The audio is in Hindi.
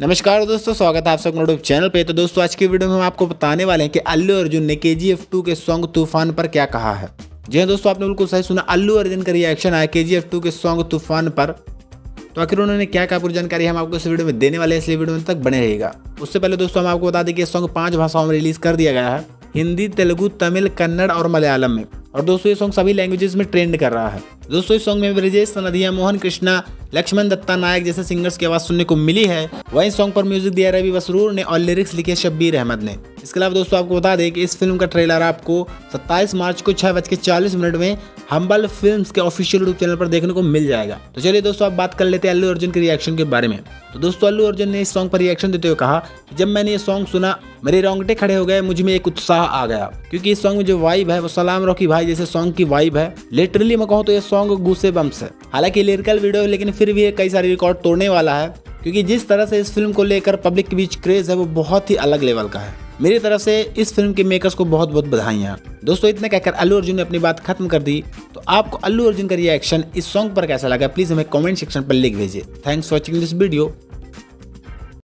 नमस्कार दोस्तों, स्वागत है आप सबका यूट्यूब चैनल पे। तो दोस्तों, आज की वीडियो में हम आपको बताने वाले हैं कि अल्लू अर्जुन ने के जी एफ़ टू के सॉन्ग तूफ़ान पर क्या कहा है। जी हाँ दोस्तों, आपने बिल्कुल सही सुना, अल्लू अर्जुन का रिएक्शन आया के जी एफ़ टू के सॉन्ग तूफ़ान पर। तो आखिर उन्होंने क्या क्या पूरी जानकारी हम आपको इस वीडियो में देने वाले हैं, इसलिए वीडियो में तक बने रहेगा उससे पहले दोस्तों, हम आपको बता दें कि सॉन्ग पाँच भाषाओं में रिलीज़ कर दिया गया है, हिंदी, तेलुगु, तमिल, कन्नड़ और मलयालम में। और दोस्तों, ये सॉन्ग सभी लैंग्वेजेस में ट्रेंड कर रहा है। दोस्तों इस सॉन्ग में ब्रजेश सनदिया मोहन, कृष्णा, लक्ष्मण दत्ता नायक जैसे सिंगर्स की आवाज़ सुनने को मिली है। वहीं सॉन्ग पर म्यूज़िक दिया रवि वसरूर ने और लिरिक्स लिखे शब्बीर अहमद ने। इसके अलावा दोस्तों आपको बता दें कि इस फ़िल्म का ट्रेलर आपको 27 मार्च को छह बज के चालीस मिनट में हम्बल फ़िल्म के ऑफिशियल यूट्यूब चैनल पर देखने को मिल जाएगा। तो चलिए दोस्तों आप बात कर लेते हैं अल्लू अर्जुन के रिएक्शन के बारे में। तो दोस्तों अल्लू अर्जुन ने इस सॉन्ग पर रिएक्शन देते हुए कहा कि जब मैंने ये सॉन्ग सुना, मेरे रोंगटे खड़े हो गए, मुझमें एक उत्साह आ गया। क्योंकि इस सॉन्ग में जो वाइब है, वो सलाम रॉकी भाई जैसे सॉन्ग की वाइब है। लिटरली मैं कहूँ तो ये सॉन्ग गुस्से बम्स है। हालाँकि लिरिकल वीडियो लेकिन फिर भी ये कई सारे रिकॉर्ड तोड़ने वाला है, क्योंकि जिस तरह से इस फ़िल्म को लेकर पब्लिक के बीच क्रेज है, वो बहुत ही अलग लेवल का है। मेरी तरफ़ से इस फ़िल्म के मेकर्स को बहुत बहुत बधाई बधाइयाँ। दोस्तों, इतने कहकर अल्लू अर्जुन ने अपनी बात खत्म कर दी। तो आपको अल्लू अर्जुन का रिएक्शन इस सॉन्ग पर कैसा लगा प्लीज़ हमें कमेंट सेक्शन पर लिख भेजिए। Thanks for watching this video